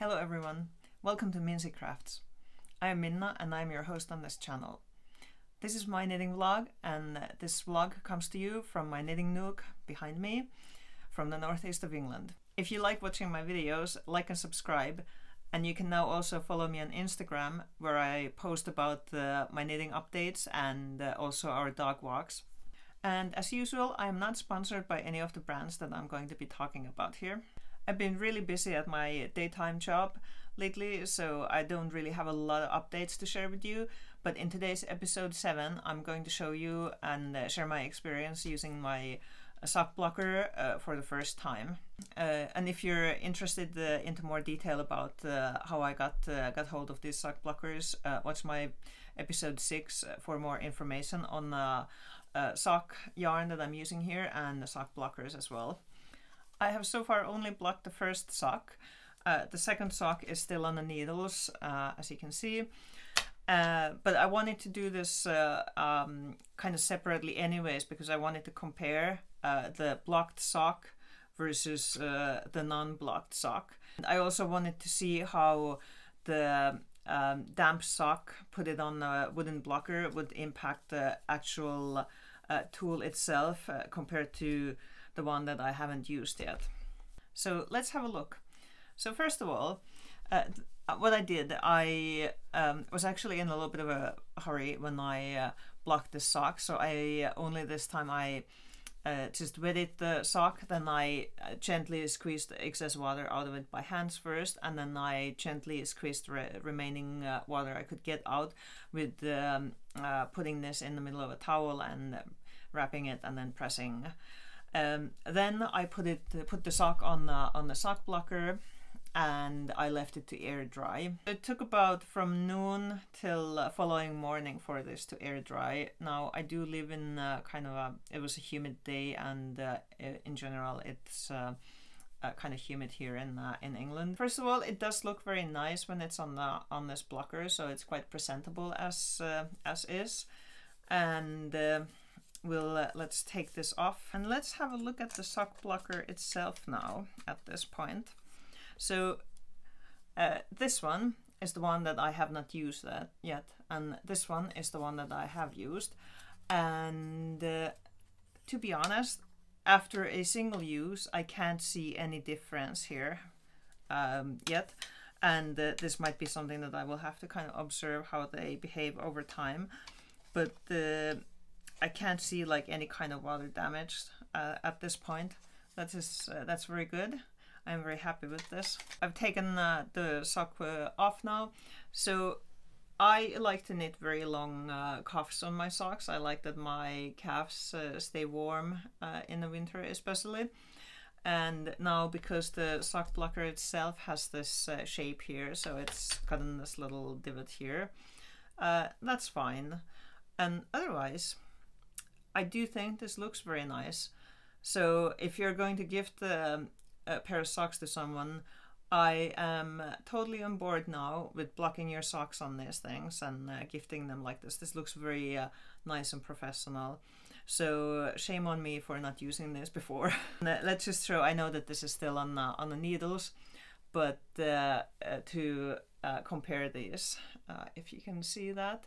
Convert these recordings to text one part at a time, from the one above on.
Hello everyone, welcome to MinseyCrafts. I am Minna and I am your host on this channel. This is my knitting vlog and this vlog comes to you from my knitting nook behind me from the northeast of England. If you like watching my videos, like and subscribe and you can now also follow me on Instagram where I post about uh, my knitting updates and uh, also our dog walks. And as usual, I am not sponsored by any of the brands that I'm going to be talking about here. I've been really busy at my daytime job lately, so I don't really have a lot of updates to share with you. But in today's episode 7, I'm going to show you and uh, share my experience using my uh, sock blocker uh, for the first time. Uh, and if you're interested into more detail about how I got got hold of these sock blockers, watch my episode 6 for more information on the sock yarn that I'm using here and the sock blockers as well. I have so far only blocked the first sock. Uh, the second sock is still on the needles, uh, as you can see. Uh, but I wanted to do this uh, um, kind of separately anyways, because I wanted to compare uh, the blocked sock versus uh, the non-blocked sock. And I also wanted to see how the um, damp sock put it on a wooden blocker would impact the actual tool itself compared to the one that I haven't used yet. So let's have a look. So first of all, uh, uh, what I did, I um, was actually in a little bit of a hurry when I uh, blocked the sock. So I uh, only this time I uh, just wetted the sock, then I uh, gently squeezed the excess water out of it by hands first, and then I gently squeezed re remaining water I could get out with um, putting this in the middle of a towel and wrapping it and then pressing um, then I put it put the sock on the on the sock blocker and I left it to air dry. It took about from noon till uh, following morning for this to air dry. Now I do live in uh, kind of a it was a humid day and uh, in general it's uh, uh, kind of humid here in uh, in England. First of all, it does look very nice when it's on the on this blocker, so it's quite presentable as as is, and we'll uh, let's take this off and let's have a look at the sock blocker itself now at this point. So uh, this one is the one that I have not used that yet and this one is the one that I have used. And uh, to be honest after a single use I can't see any difference here um, yet. And uh, this might be something that I will have to kind of observe how they behave over time. But the I can't see like any kind of water damage uh, at this point. That is uh, that's very good. I'm very happy with this. I've taken uh, the sock uh, off now, so I like to knit very long uh, cuffs on my socks. I like that my calves uh, stay warm in the winter, especially. And now because the sock blocker itself has this shape here, so it's gotten this little divot here, that's fine. And otherwise, I do think this looks very nice. So if you're going to gift um, a pair of socks to someone, I am totally on board now with blocking your socks on these things and uh, gifting them like this. This looks very uh, nice and professional. So shame on me for not using this before. Uh, let's just throw, I know that this is still on, uh, on the needles, but uh, uh, to compare these, if you can see that.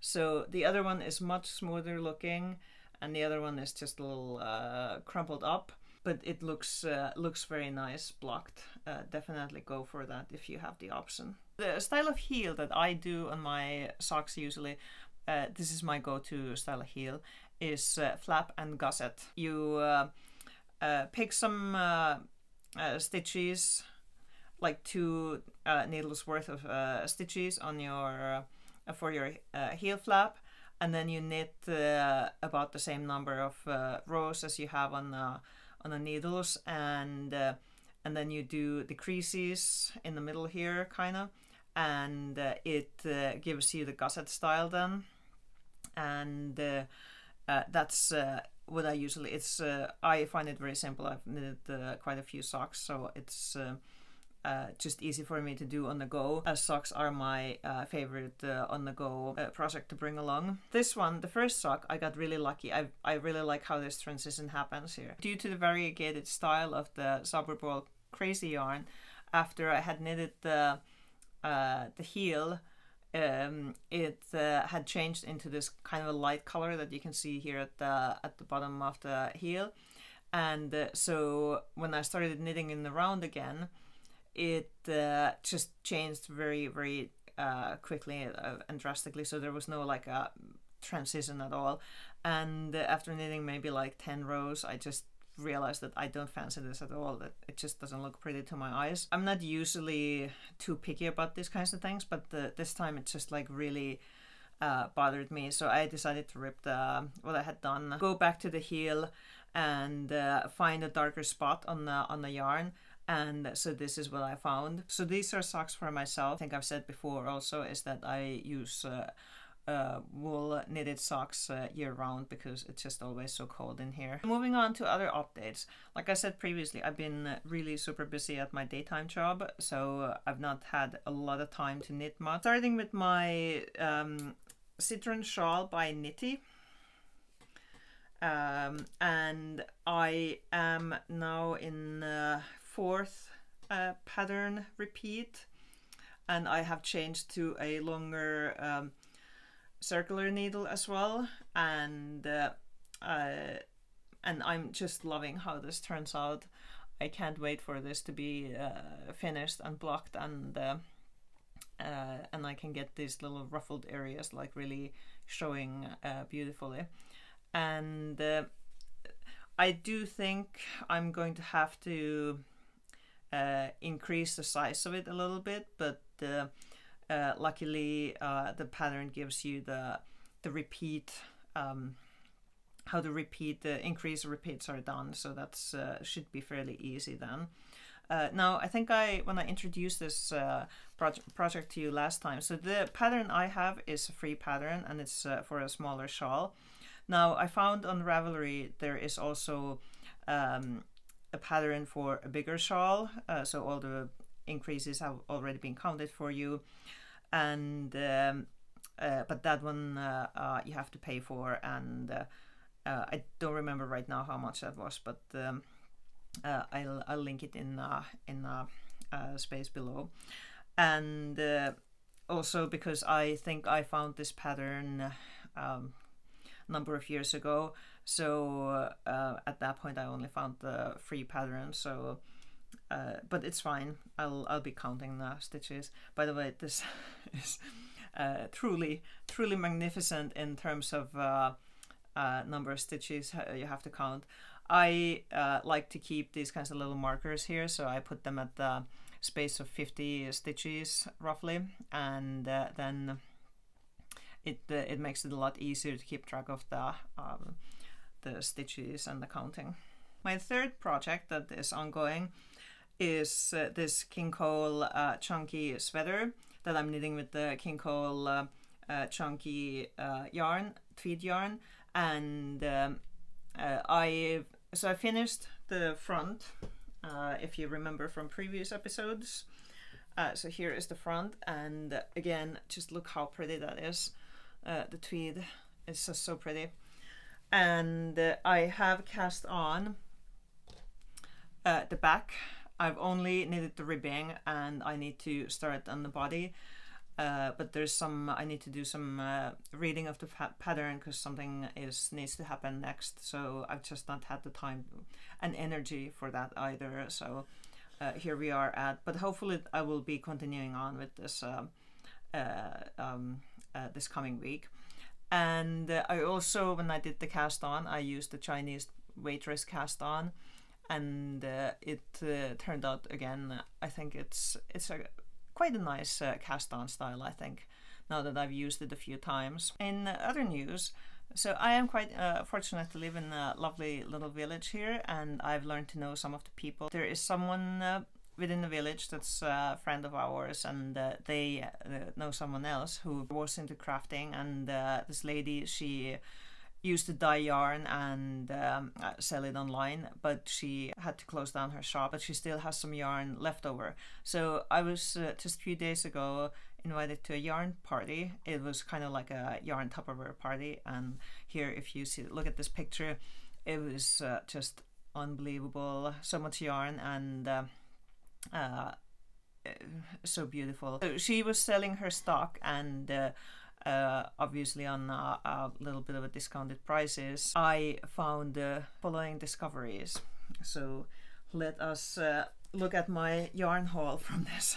So the other one is much smoother looking and the other one is just a little uh, crumpled up but it looks uh, looks very nice blocked. Uh, definitely go for that if you have the option. The style of heel that I do on my socks usually, uh, this is my go-to style of heel, is uh, flap and gusset. You uh, pick some stitches, like two needles worth of stitches on your for your heel flap and then you knit uh, about the same number of uh, rows as you have on the on the needles and uh, and then you do the creases in the middle here kind of and uh, it uh, gives you the gusset style then and uh, that's what I usually it's I find it very simple. I've knitted quite a few socks so it's uh, just easy for me to do on the go as socks are my uh, favorite uh, on the go uh, project to bring along. This one, the first sock, I got really lucky. I, I really like how this transition happens here. Due to the variegated style of the Zauberball Crazy yarn, after I had knitted the uh, the heel, um, it uh, had changed into this kind of a light color that you can see here at the at the bottom of the heel, and so when I started knitting in the round again, it uh, just changed very very uh, quickly uh, and drastically. So there was no like a transition at all, and after knitting maybe like ten rows, I just realized that I don't fancy this at all, that it just doesn't look pretty to my eyes. I'm not usually too picky about these kinds of things, but the, this time it just like really uh, bothered me. So I decided to rip the what I had done, go back to the heel and uh, find a darker spot on the on the yarn and so this is what I found. So these are socks for myself. I think I've said before also is that I use uh, uh, wool knitted socks uh, year round because it's just always so cold in here. Moving on to other updates. Like I said previously, I've been really super busy at my daytime job, so I've not had a lot of time to knit much. Starting with my um, Citron Shawl by Knitty. Um, and I am now in the fourth uh, pattern repeat and I have changed to a longer um, circular needle as well and uh, uh, and I'm just loving how this turns out. I can't wait for this to be uh, finished and blocked and uh, uh, and I can get these little ruffled areas like really showing beautifully. And I do think I'm going to have to increase the size of it a little bit but uh, luckily, uh, the pattern gives you the the repeat um, how to repeat the increase repeats are done, so that's uh, should be fairly easy then. Uh, now, I think I when I introduced this uh, project to you last time, so the pattern I have is a free pattern and it's uh, for a smaller shawl. Now, I found on Ravelry there is also um, a pattern for a bigger shawl, so all the increases have already been counted for you. And um, uh, but that one uh, uh, you have to pay for and uh, uh, I don't remember right now how much that was but um, uh, I'll, I'll link it in in space below. And also because I think I found this pattern um, number of years ago so at that point I only found the free pattern so uh, but it's fine. I'll I'll be counting the stitches. By the way, this is uh, truly truly magnificent in terms of uh, uh number of stitches you have to count. I uh, like to keep these kinds of little markers here, so I put them at the space of 50 stitches roughly, and then it it makes it a lot easier to keep track of the um, the stitches and the counting. My third project that is ongoing is uh, this King Cole uh, chunky sweater that I'm knitting with the King Cole uh, uh chunky uh, yarn, tweed yarn, and um, uh, I so I finished the front. if you remember from previous episodes, so here is the front, and again, just look how pretty that is. The tweed is just so pretty, and I have cast on the back I've only knitted the ribbing and I need to start on the body. Uh, but there's some I need to do some uh, reading of the pattern because something is needs to happen next. So I've just not had the time and energy for that either. So uh, here we are at. But hopefully I will be continuing on with this uh, uh, um, uh, this coming week. And I also when I did the cast on I used the Chinese waitress cast on and uh, it uh, turned out again. I think it's it's a quite a nice uh, cast on style. I think now that I've used it a few times. In other news, so I am quite uh, fortunate to live in a lovely little village here, and I've learned to know some of the people. There is someone uh, within the village that's a friend of ours and uh, they uh, know someone else who was into crafting and uh, this lady she used to dye yarn and um, uh, sell it online, but she had to close down her shop. But she still has some yarn left over. So I was uh, just a few days ago invited to a yarn party. It was kind of like a yarn Tupperware party, and here, if you see, look at this picture, it was uh, just unbelievable. So much yarn and. Uh, uh uh, so beautiful. So she was selling her stock and. Uh, uh, obviously on a, a, little bit of a discounted prices. I found the following discoveries. So let us uh, look at my yarn haul from this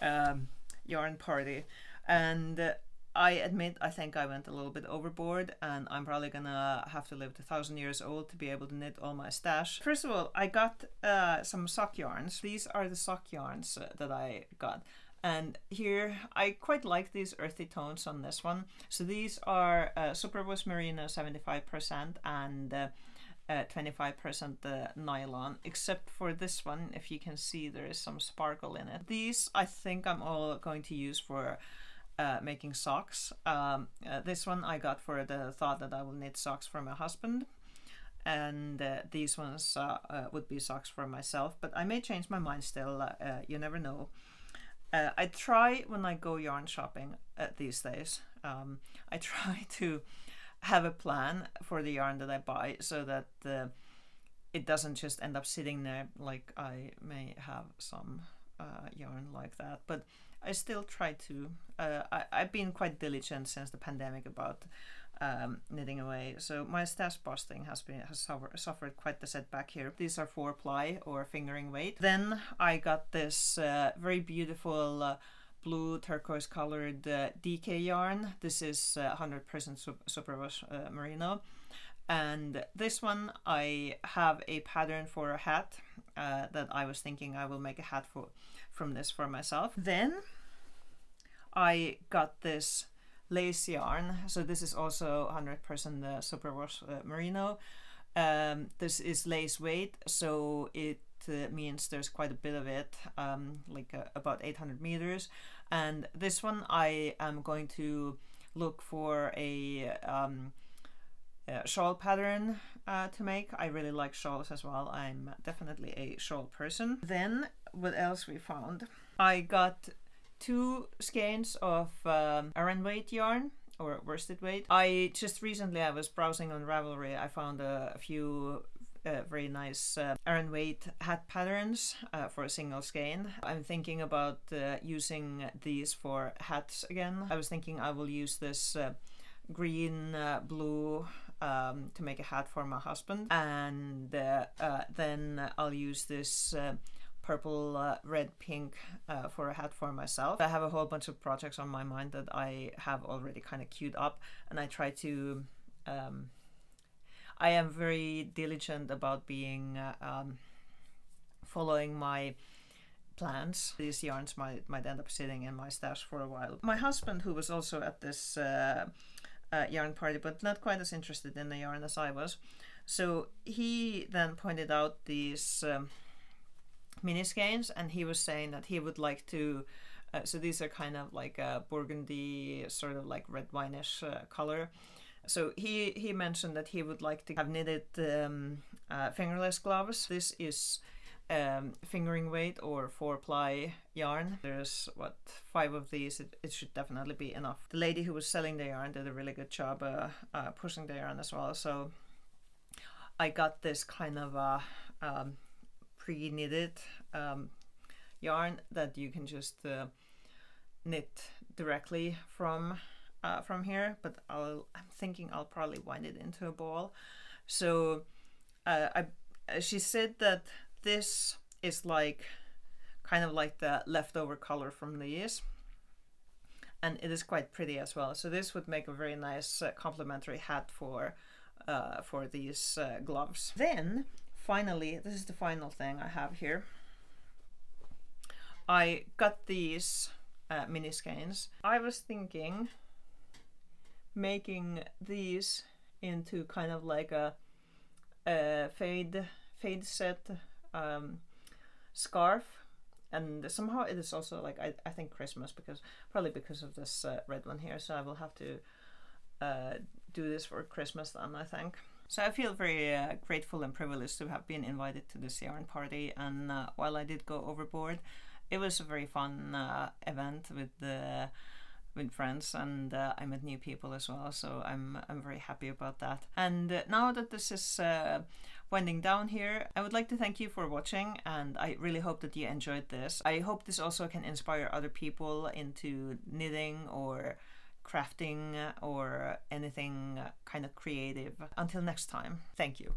um, yarn party. And uh, I admit I think I went a little bit overboard and I'm probably gonna have to live to thousand years old to be able to knit all my stash. First of all, I got uh, some sock yarns. These are the sock yarns uh, that I got. And here, I quite like these earthy tones on this one. So these are uh, Superwash Merino 75% and 25% uh, uh, nylon, except for this one, if you can see there is some sparkle in it. These I think I'm all going to use for uh, making socks. Um, uh, this one I got for the thought that I will knit socks for my husband. And uh, these ones uh, uh, would be socks for myself, but I may change my mind still. Uh, you never know. I try when I go yarn shopping these days. Um, I try to have a plan for the yarn that I buy so that it doesn't just end up sitting there like I may have some yarn like that. But I still try to. Uh, I, I've been quite diligent since the pandemic about um, knitting away. So my stash busting has been has suffer, suffered quite the setback here. These are four ply or fingering weight. Then I got this uh, very beautiful uh, blue turquoise colored uh, DK yarn. This is 100% uh, superwash uh, merino. And this one I have a pattern for a hat uh, that I was thinking I will make a hat for from this for myself. Then I got this lace yarn. So this is also 100% the superwash uh, merino. Um, this is lace weight, so it uh, means there's quite a bit of it, um, like uh, about 800 meters. And this one I am going to look for a, um, a shawl pattern uh, to make. I really like shawls as well. I'm definitely a shawl person. Then what else we found? I got two skeins of um, Aran weight yarn or worsted weight. I just recently I was browsing on Ravelry. I found a, a few uh, very nice uh, Aran weight hat patterns uh, for a single skein. I'm thinking about uh, using these for hats again. I was thinking I will use this uh, green uh, blue um, to make a hat for my husband and uh, then I'll use this purple, uh, red, pink uh, for a hat for myself. I have a whole bunch of projects on my mind that I have already kind of queued up, and I try to. Um, I am very diligent about being uh, um, following my plans. These yarns might might end up sitting in my stash for a while. My husband, who was also at this uh, yarn party, but not quite as interested in the yarn as I was, so he then pointed out these. Um, mini skeins and he was saying that he would like to uh, so these are kind of like a burgundy sort of like red wineish uh, color so he he mentioned that he would like to have knitted um, uh, fingerless gloves this is um, fingering weight or four ply yarn. There's what five of these. It, it, should definitely be enough. The lady who was selling the yarn did a really good job uh, uh, pushing the yarn as well. So I got this kind of a um, pre-knitted um, yarn that you can just uh, knit directly from uh, from here. But I'll, I'm thinking I'll probably wind it into a ball. So uh, I, she said that this is like kind of like the leftover color from the these and it is quite pretty as well so this would make a very nice uh, complementary hat for uh, for these uh, gloves then finally, this is the final thing I have here. I got these uh, mini skeins. I was thinking making these into kind of like a, a fade fade set um, scarf and somehow it is also like I, I think Christmas because probably because of this uh, red one here so I will have to uh, do this for Christmas then I think. So I feel very uh, grateful and privileged to have been invited to this yarn party. And uh, while I did go overboard, it was a very fun uh, event with the with friends and uh, I met new people as well. So I'm I'm very happy about that. And uh, now that this is uh, winding down here, I would like to thank you for watching, and I really hope that you enjoyed this. I hope this also can inspire other people into knitting or crafting or anything kind of creative. Until next time, thank you.